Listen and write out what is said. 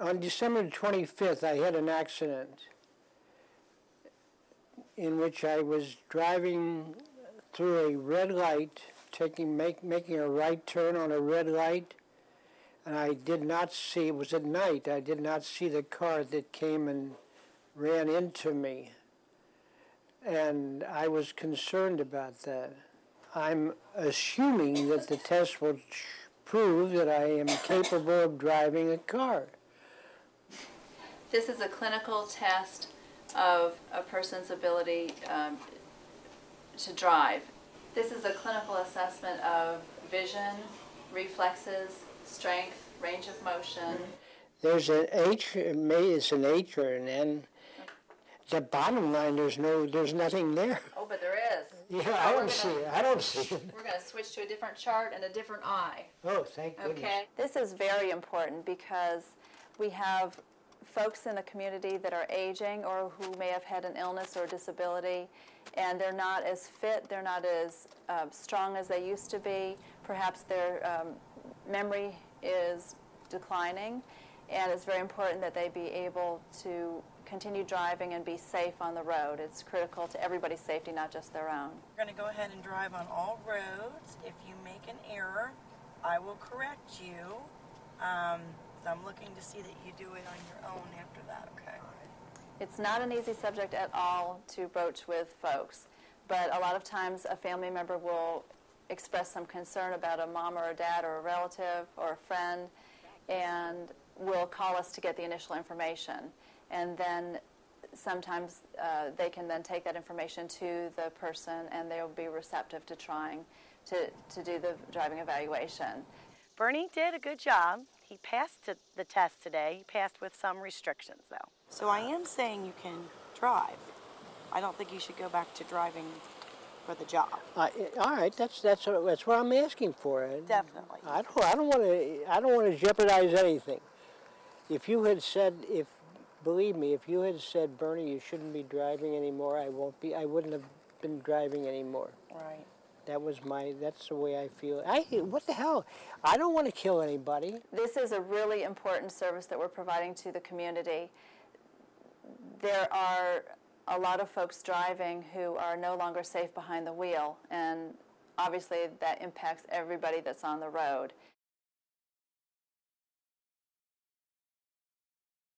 On December 25th, I had an accident in which I was driving through a red light, taking make, making a right turn on a red light, and I did not see. It was at night. I did not see the car that came and ran into me, and I was concerned about that. I'm assuming that the test will prove that I am capable of driving a car. This is a clinical test of a person's ability um, to drive. This is a clinical assessment of vision, reflexes, strength, range of motion. There's an H, it's an H or an N. The bottom line, there's no, there's nothing there. Oh, but there is. Yeah, I don't see it, I don't see it. We're going to switch to a different chart and a different eye. Oh, thank goodness. Okay? This is very important because we have folks in the community that are aging or who may have had an illness or disability, and they're not as fit, they're not as uh, strong as they used to be. Perhaps their um, memory is declining, and it's very important that they be able to continue driving and be safe on the road. It's critical to everybody's safety, not just their own. We're going to go ahead and drive on all roads. If you make an error, I will correct you. Um, I'm looking to see that you do it on your own after that, okay? It's not an easy subject at all to broach with folks, but a lot of times a family member will express some concern about a mom or a dad or a relative or a friend and will call us to get the initial information. And then sometimes uh, they can then take that information to the person and they'll be receptive to trying to, to do the driving evaluation. Bernie did a good job. He passed the test today. He passed with some restrictions, though. So I am saying you can drive. I don't think you should go back to driving for the job. I- All right, that's, that's, what- that's what I'm asking for. Definitely. I don't, I don't want to, I don't want to jeopardize anything. If you had said, if, believe me, if you had said, Bernie, you shouldn't be driving anymore, I won't be, I wouldn't have been driving anymore. Right. That was my, that's the way I feel. I, what the hell? I don't want to kill anybody. This is a really important service that we're providing to the community. There are a lot of folks driving who are no longer safe behind the wheel, and obviously that impacts everybody that's on the road.